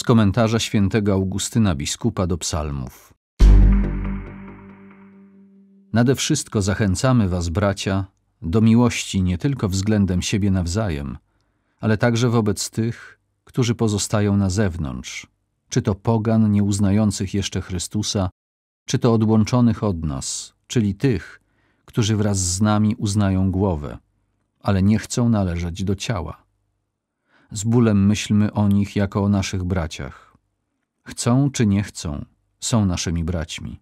z komentarza świętego Augustyna biskupa do psalmów. Nade wszystko zachęcamy was, bracia, do miłości nie tylko względem siebie nawzajem, ale także wobec tych, którzy pozostają na zewnątrz, czy to pogan nieuznających jeszcze Chrystusa, czy to odłączonych od nas, czyli tych, którzy wraz z nami uznają głowę, ale nie chcą należeć do ciała. Z bólem myślmy o nich jako o naszych braciach. Chcą czy nie chcą, są naszymi braćmi.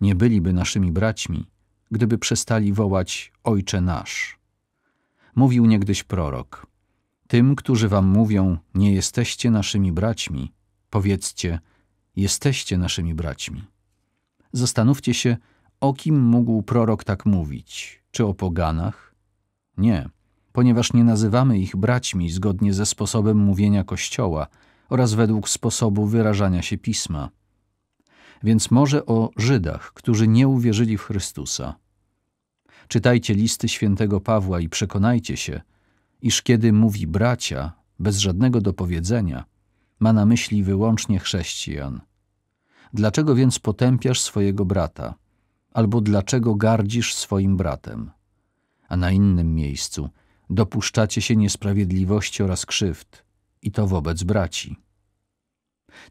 Nie byliby naszymi braćmi, gdyby przestali wołać Ojcze nasz. Mówił niegdyś prorok. Tym, którzy wam mówią, nie jesteście naszymi braćmi, powiedzcie, jesteście naszymi braćmi. Zastanówcie się, o kim mógł prorok tak mówić? Czy o poganach? Nie, ponieważ nie nazywamy ich braćmi zgodnie ze sposobem mówienia Kościoła oraz według sposobu wyrażania się pisma. Więc może o Żydach, którzy nie uwierzyli w Chrystusa. Czytajcie listy świętego Pawła i przekonajcie się, iż kiedy mówi bracia, bez żadnego dopowiedzenia, ma na myśli wyłącznie chrześcijan. Dlaczego więc potępiasz swojego brata? Albo dlaczego gardzisz swoim bratem? A na innym miejscu dopuszczacie się niesprawiedliwości oraz krzywd, i to wobec braci.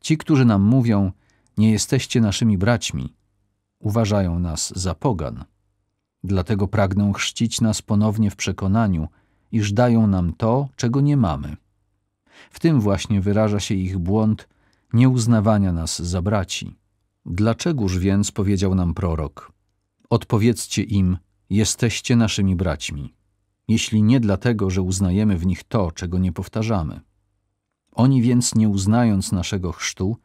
Ci, którzy nam mówią, nie jesteście naszymi braćmi, uważają nas za pogan. Dlatego pragną chrzcić nas ponownie w przekonaniu, iż dają nam to, czego nie mamy. W tym właśnie wyraża się ich błąd nieuznawania nas za braci. Dlaczegoż więc, powiedział nam prorok, odpowiedzcie im, jesteście naszymi braćmi, jeśli nie dlatego, że uznajemy w nich to, czego nie powtarzamy. Oni więc, nie uznając naszego chrztu,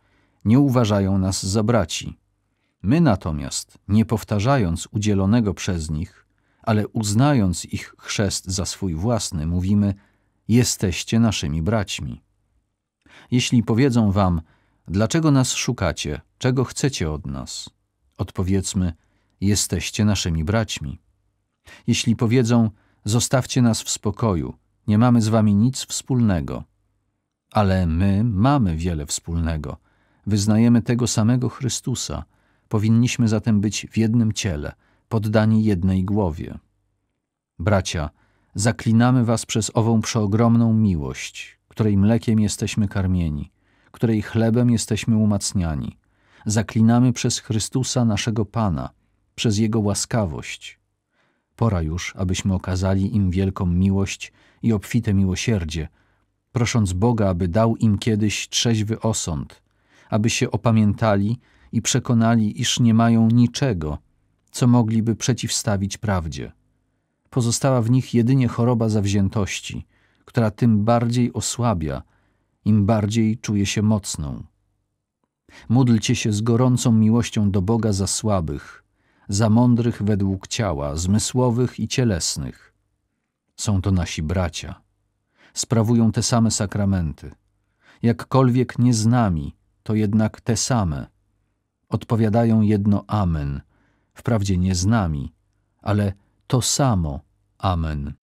nie uważają nas za braci. My natomiast, nie powtarzając udzielonego przez nich, ale uznając ich chrzest za swój własny, mówimy: Jesteście naszymi braćmi. Jeśli powiedzą wam, dlaczego nas szukacie, czego chcecie od nas, odpowiedzmy: Jesteście naszymi braćmi. Jeśli powiedzą, zostawcie nas w spokoju, nie mamy z wami nic wspólnego, ale my mamy wiele wspólnego. Wyznajemy tego samego Chrystusa. Powinniśmy zatem być w jednym ciele, poddani jednej głowie. Bracia, zaklinamy was przez ową przeogromną miłość, której mlekiem jesteśmy karmieni, której chlebem jesteśmy umacniani. Zaklinamy przez Chrystusa naszego Pana, przez Jego łaskawość. Pora już, abyśmy okazali im wielką miłość i obfite miłosierdzie, prosząc Boga, aby dał im kiedyś trzeźwy osąd, aby się opamiętali i przekonali, iż nie mają niczego, co mogliby przeciwstawić prawdzie. Pozostała w nich jedynie choroba zawziętości, która tym bardziej osłabia, im bardziej czuje się mocną. Módlcie się z gorącą miłością do Boga za słabych, za mądrych według ciała, zmysłowych i cielesnych. Są to nasi bracia. Sprawują te same sakramenty. Jakkolwiek nie z nami, to jednak te same. Odpowiadają jedno Amen – wprawdzie nie z nami, ale to samo. Amen.